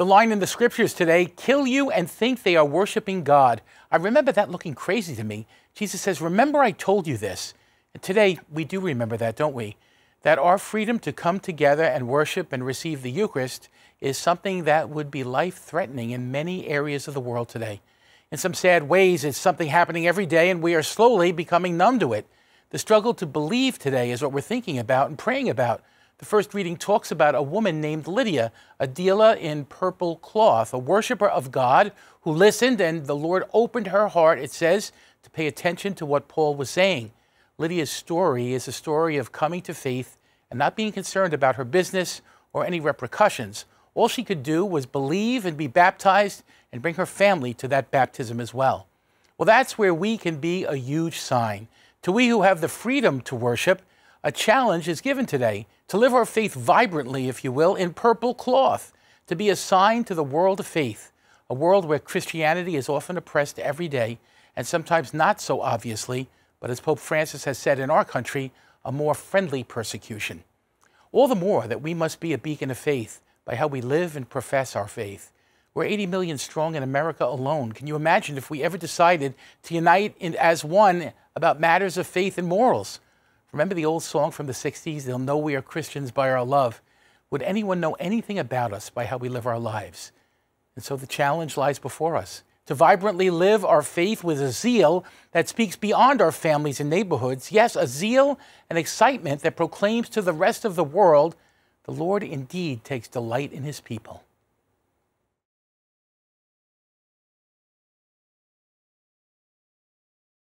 The line in the scriptures today kill you and think they are worshiping God. I remember that looking crazy to me. Jesus says, Remember, I told you this. And today, we do remember that, don't we? That our freedom to come together and worship and receive the Eucharist is something that would be life threatening in many areas of the world today. In some sad ways, it's something happening every day, and we are slowly becoming numb to it. The struggle to believe today is what we're thinking about and praying about. The first reading talks about a woman named Lydia, a dealer in purple cloth, a worshiper of God who listened, and the Lord opened her heart, it says, to pay attention to what Paul was saying. Lydia's story is a story of coming to faith and not being concerned about her business or any repercussions. All she could do was believe and be baptized and bring her family to that baptism as well. Well, that's where we can be a huge sign. To we who have the freedom to worship, a challenge is given today to live our faith vibrantly, if you will, in purple cloth, to be a sign to the world of faith, a world where Christianity is often oppressed every day, and sometimes not so obviously, but as Pope Francis has said in our country, a more friendly persecution. All the more that we must be a beacon of faith by how we live and profess our faith. We're 80 million strong in America alone. Can you imagine if we ever decided to unite in, as one about matters of faith and morals? Remember the old song from the 60s, They'll Know We Are Christians by Our Love? Would anyone know anything about us by how we live our lives? And so the challenge lies before us to vibrantly live our faith with a zeal that speaks beyond our families and neighborhoods. Yes, a zeal and excitement that proclaims to the rest of the world the Lord indeed takes delight in his people.